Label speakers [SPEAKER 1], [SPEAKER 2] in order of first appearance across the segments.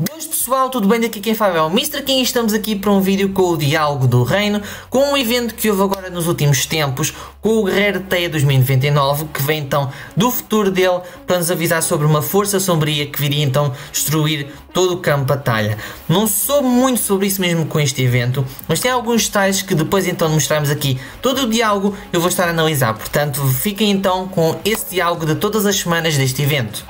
[SPEAKER 1] Boas pessoal, tudo bem? Daqui quem fala é o Mr. King e estamos aqui para um vídeo com o Diálogo do Reino, com um evento que houve agora nos últimos tempos, com o Guerreiro Teia 2099, que vem então do futuro dele para nos avisar sobre uma força sombria que viria então destruir todo o campo de batalha. Não soube muito sobre isso mesmo com este evento, mas tem alguns detalhes que depois então mostrarmos aqui todo o diálogo eu vou estar a analisar, portanto fiquem então com esse diálogo de todas as semanas deste evento.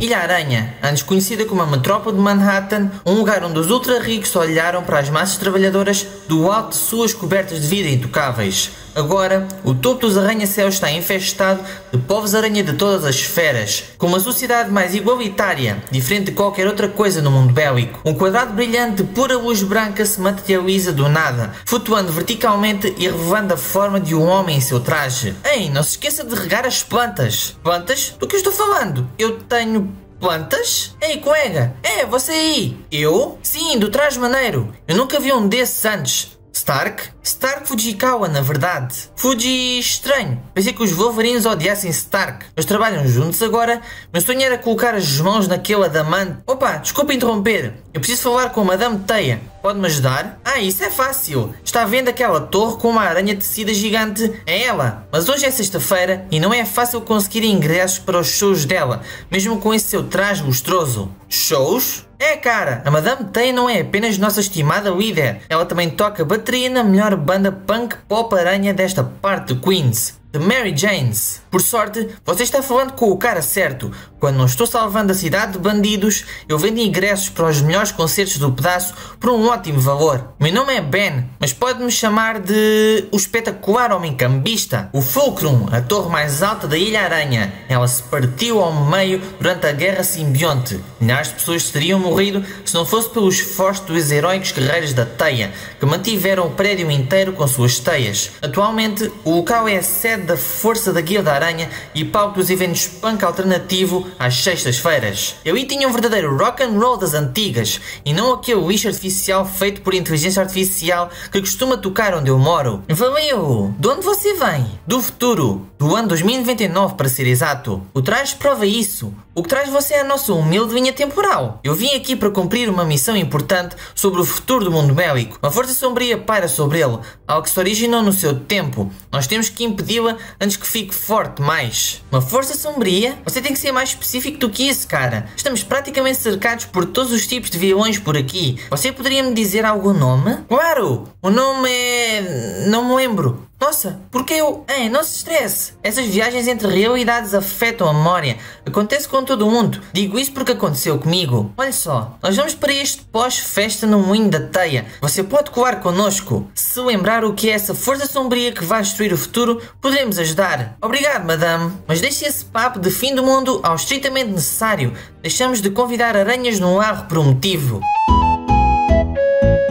[SPEAKER 1] Ilha Aranha, antes conhecida como a metrópole de Manhattan, um lugar onde os ultra-ricos olharam para as massas trabalhadoras do alto de suas cobertas de vida intocáveis. Agora, o topo dos arranha-céus está infestado de povos-aranha de todas as esferas, com uma sociedade mais igualitária, diferente de qualquer outra coisa no mundo bélico. Um quadrado brilhante de pura luz branca se materializa do nada, flutuando verticalmente e revelando a forma de um homem em seu traje. Ei, não se esqueça de regar as plantas. Plantas? Do que estou falando? Eu tenho Plantas? Ei, colega! É, você aí! Eu? Sim, do traje maneiro. Eu nunca vi um desses antes. Stark? Stark Fujikawa, na verdade. Fuji estranho. Pensei que os Wolverines odiassem Stark. Eles trabalham juntos agora. Meu sonho era colocar as mãos naquele adamante. Opa, desculpa interromper. Eu preciso falar com a Madame Teia. Pode-me ajudar? Ah, isso é fácil. Está vendo aquela torre com uma aranha tecida gigante? É ela. Mas hoje é sexta-feira e não é fácil conseguir ingressos para os shows dela, mesmo com esse seu traje lustroso. Shows? É, cara, a Madame Tay não é apenas nossa estimada líder, ela também toca bateria na melhor banda punk pop aranha desta parte de Queens. The Mary Janes. Por sorte, você está falando com o cara certo. Quando não estou salvando a cidade de bandidos, eu vendo ingressos para os melhores concertos do pedaço por um ótimo valor. Meu nome é Ben, mas pode-me chamar de o espetacular homem cambista. O Fulcrum, a torre mais alta da Ilha Aranha. Ela se partiu ao meio durante a Guerra Simbionte. Milhares de pessoas teriam morrido se não fosse pelos esforços dos heróicos guerreiros da Teia, que mantiveram o prédio inteiro com suas teias. Atualmente, o local é a sede sede da força da Guia da Aranha e palco dos eventos punk alternativo às sextas-feiras. Eu aí tinha um verdadeiro rock and roll das antigas e não aquele lixo artificial feito por inteligência artificial que costuma tocar onde eu moro. Valeu! De onde você vem? Do futuro, do ano 2099 para ser exato. O traje prova isso. O que traz você é a nossa humilde linha temporal. Eu vim aqui para cumprir uma missão importante sobre o futuro do mundo bélico. Uma força sombria paira sobre ele, algo que se originou no seu tempo. Nós temos que impedi-la antes que fique forte mais. Uma força sombria? Você tem que ser mais específico do que isso, cara. Estamos praticamente cercados por todos os tipos de vilões por aqui. Você poderia me dizer algum nome? Claro! O nome é. não me lembro. Nossa, porque eu. Ei, não se estresse! Essas viagens entre realidades afetam a memória. Acontece com todo mundo. Digo isso porque aconteceu comigo. Olha só, nós vamos para este pós-festa no Moinho da Teia. Você pode colar connosco. Se lembrar o que é essa força sombria que vai destruir o futuro, poderemos ajudar. Obrigado, madame. Mas deixe esse papo de fim do mundo ao estritamente necessário. Deixamos de convidar aranhas no ar por um motivo.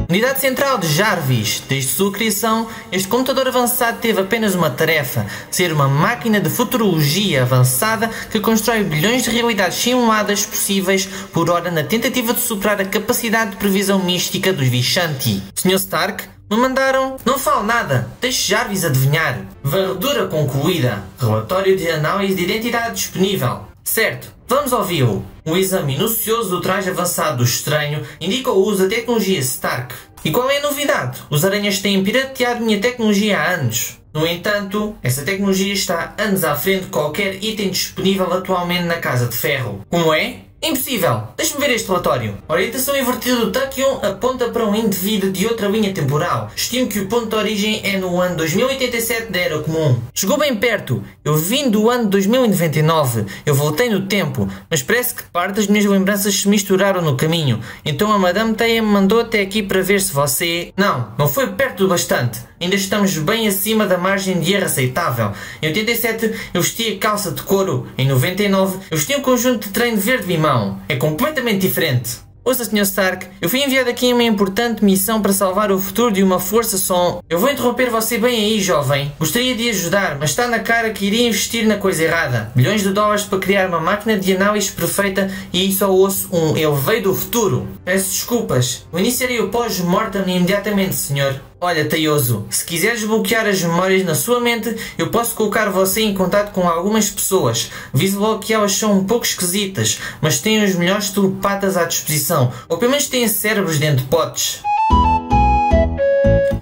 [SPEAKER 1] Unidade Central de Jarvis. Desde sua criação, este computador avançado teve apenas uma tarefa: ser uma máquina de futurologia avançada que constrói bilhões de realidades simuladas possíveis por hora na tentativa de superar a capacidade de previsão mística dos Vishanti. Sr. Stark, me mandaram. Não falo nada. Deixe Jarvis adivinhar. Varredura concluída. Relatório de análise de identidade disponível. Certo, vamos ouvi-lo. Um exame minucioso do traje avançado do estranho indica o uso da tecnologia Stark. E qual é a novidade? Os aranhas têm pirateado minha tecnologia há anos. No entanto, essa tecnologia está anos à frente de qualquer item disponível atualmente na Casa de Ferro. Como é? Impossível! Deixe-me ver este relatório. A orientação invertida do Tachyon aponta para um indivíduo de outra linha temporal. Estimo que o ponto de origem é no ano 2087 da Era Comum. Chegou bem perto. Eu vim do ano 2099. Eu voltei no tempo, mas parece que parte das minhas lembranças se misturaram no caminho. Então a Madame Teia me mandou até aqui para ver se você... Não, não foi perto do bastante ainda estamos bem acima da margem de erro aceitável. Em 87 eu vestia calça de couro, em 99 eu vestia um conjunto de treino verde-limão. É completamente diferente. Ouça, Sr. Stark, eu fui enviado aqui em uma importante missão para salvar o futuro de uma força som. Eu vou interromper você bem aí, jovem. Gostaria de ajudar, mas está na cara que iria investir na coisa errada. Milhões de dólares para criar uma máquina de análise perfeita e só ouço um ele veio do futuro. Peço desculpas. Eu iniciarei o pós-mortem imediatamente, senhor. Olha, Teioso, se quiseres bloquear as memórias na sua mente, eu posso colocar você em contato com algumas pessoas. Logo que elas são um pouco esquisitas, mas têm os melhores telepatas à disposição, ou pelo menos têm cérebros dentro de potes.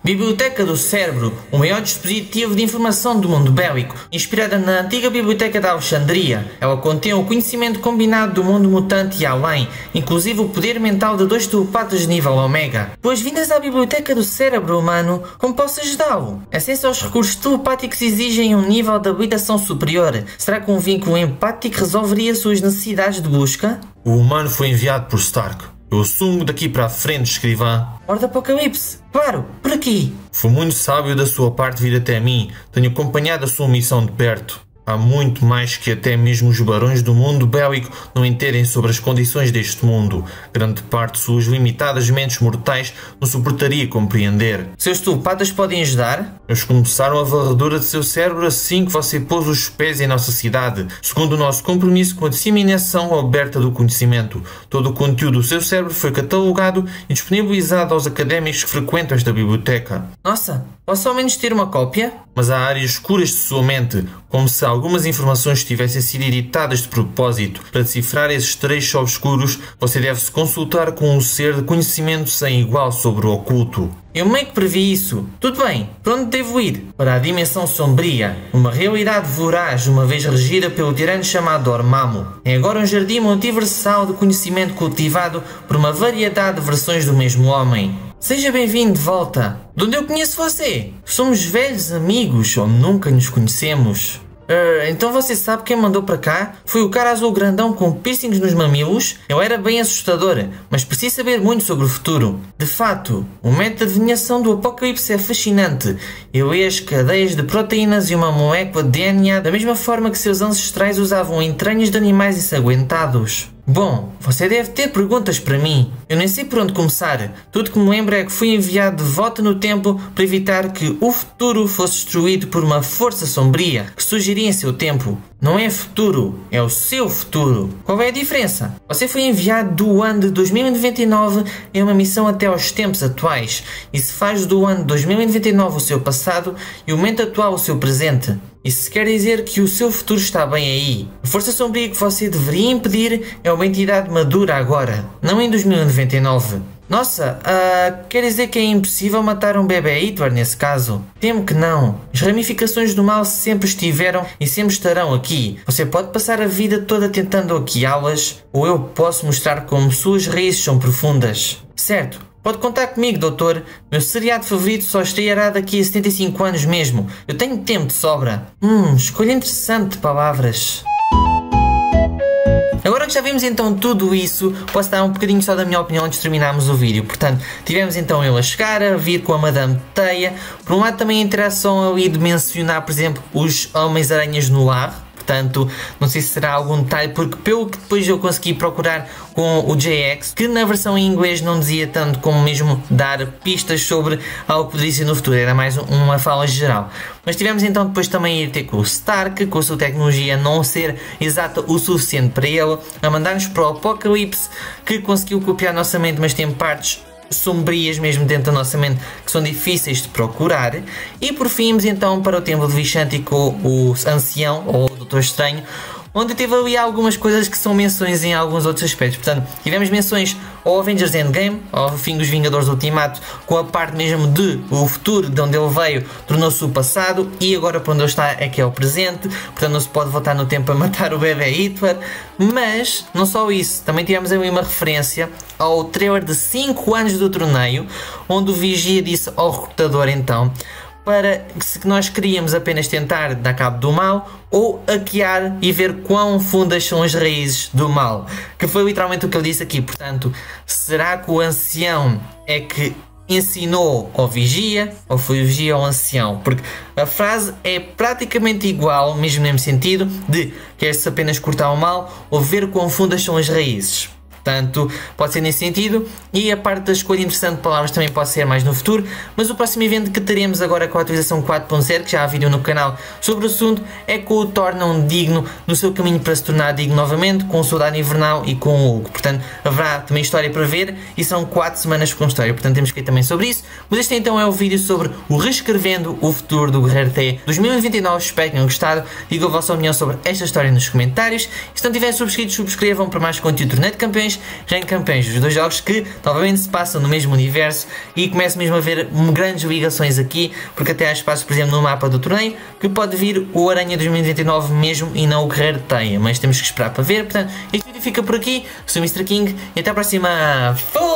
[SPEAKER 1] Biblioteca do Cérebro, o maior dispositivo de informação do mundo bélico, inspirada na antiga Biblioteca de Alexandria. Ela contém o conhecimento combinado do mundo mutante e além, inclusive o poder mental de dois telepatas de nível Omega. Boas-vindas à Biblioteca do Cérebro humano, como posso ajudá-lo? Acesso aos recursos telepáticos exigem um nível de habilitação superior. Será que um vínculo empático resolveria suas necessidades de busca?
[SPEAKER 2] O humano foi enviado por Stark. Eu assumo daqui para a frente, escrivã.
[SPEAKER 1] Hora do Apocalipse! Claro, por aqui!
[SPEAKER 2] Foi muito sábio da sua parte vir até mim. Tenho acompanhado a sua missão de perto. Há muito mais que até mesmo os barões do mundo bélico não entendem sobre as condições deste mundo. Grande parte de suas limitadas mentes mortais não suportaria compreender.
[SPEAKER 1] Seus telepatas podem ajudar?
[SPEAKER 2] Eles começaram a varredura de seu cérebro assim que você pôs os pés em nossa cidade, segundo o nosso compromisso com a disseminação aberta do conhecimento. Todo o conteúdo do seu cérebro foi catalogado e disponibilizado aos académicos que frequentam esta biblioteca.
[SPEAKER 1] Nossa, posso ao menos ter uma cópia?
[SPEAKER 2] Mas há áreas escuras de sua mente, como se algumas informações tivessem sido editadas de propósito. Para decifrar esses trechos obscuros, você deve se consultar com um ser de conhecimento sem igual sobre o oculto.
[SPEAKER 1] Eu meio que previ isso. Tudo bem, para onde devo ir? Para a dimensão sombria, uma realidade voraz, uma vez regida pelo tirano chamado Dormammu. É agora um jardim multiversal de conhecimento cultivado por uma variedade de versões do mesmo homem. Seja bem-vindo de volta. De onde eu conheço você? Somos velhos amigos ou nunca nos conhecemos? Uh, então você sabe quem mandou para cá? Foi o cara azul grandão com piercings nos mamilos? Eu era bem assustador, mas preciso saber muito sobre o futuro. De fato, o método de adivinhação do apocalipse é fascinante. Eu li as cadeias de proteínas e uma molécula de DNA da mesma forma que seus ancestrais usavam entranhas de animais ensanguentados. Bom, você deve ter perguntas para mim. Eu nem sei por onde começar. Tudo que me lembro é que fui enviado de volta no tempo para evitar que o futuro fosse destruído por uma força sombria que surgiria em seu tempo. Não é futuro, é o seu futuro. Qual é a diferença? Você foi enviado do ano de 2099 em uma missão até aos tempos atuais. E se faz do ano de 2099 o seu passado e o momento atual o seu presente. Isso quer dizer que o seu futuro está bem aí. A força sombria que você deveria impedir é uma entidade madura agora, não em 2099. Nossa, uh, quer dizer que é impossível matar um bebê Hitler nesse caso? Temo que não. As ramificações do mal sempre estiveram e sempre estarão aqui. Você pode passar a vida toda tentando hackeá-las, ou eu posso mostrar como suas raízes são profundas. Certo, Pode contar comigo, doutor. Meu seriado favorito só estreará daqui a 75 anos mesmo. Eu tenho tempo de sobra. Hum, escolha interessante de palavras. Agora que já vimos então tudo isso, posso dar um bocadinho só da minha opinião antes de terminarmos o vídeo. Portanto, tivemos então ele a chegar, a vir com a Madame Teia. Por um lado também a interação ali de mencionar, por exemplo, os Homens-Aranhas no lar portanto não sei se será algum detalhe, porque pelo que depois eu consegui procurar com o JX, que na versão em inglês não dizia tanto como mesmo dar pistas sobre algo que poderia ser no futuro, era mais uma fala geral. Mas tivemos então depois também a ter com o Stark, com a sua tecnologia não ser exata o suficiente para ele, a mandar-nos para o Apocalipse, que conseguiu copiar nossa mente, mas tem partes sombrias mesmo dentro da nossa mente que são difíceis de procurar. E por fim, então para o Templo de Vichanti com o Ancião ou o Doutor Estranho, onde teve ali algumas coisas que são menções em alguns outros aspectos. Portanto, tivemos menções ao Avengers Endgame, ao fim dos Vingadores Ultimato, com a parte mesmo de o futuro, de onde ele veio, tornou-se o passado, e agora para onde ele está é que é o presente, portanto não se pode voltar no tempo a matar o bebê Hitler, mas não só isso, também tivemos ali uma referência ao trailer de 5 anos do torneio, onde o Vigia disse ao recrutador então para se nós queríamos apenas tentar dar cabo do mal ou hackear e ver quão fundas são as raízes do mal. Que foi literalmente o que ele disse aqui. Portanto, será que o ancião é que ensinou ao vigia ou foi o vigia ao ancião? Porque a frase é praticamente igual, mesmo no mesmo sentido, de quer-se apenas cortar o mal ou ver quão fundas são as raízes. Portanto, pode ser nesse sentido. E a parte da escolha interessante de palavras também pode ser mais no futuro. Mas o próximo evento que teremos agora com a atualização 4.0, que já há vídeo no canal sobre o assunto, é que o tornam digno no seu caminho para se tornar digno novamente, com o Soldado Invernal e com o Hulk. Portanto, haverá também história para ver e são 4 semanas com história. Portanto, temos que ir também sobre isso. Mas este então é o vídeo sobre o Reescrevendo o Futuro do Guerreiro T 2029. Espero que tenham gostado. Digam a vossa opinião sobre esta história nos comentários. Se não tiverem subscritos, subscrevam para mais conteúdo do Torneio de Campeões Reino Campeões, os dois jogos que novamente se passam no mesmo universo e começo mesmo a ver grandes ligações aqui, porque até há espaço, por exemplo, no mapa do torneio, que pode vir o Aranha 2029 mesmo e não o Guerreiro Teia, mas temos que esperar para ver. Portanto, este vídeo fica por aqui. Sou o Mr. King e até a próxima. Fui!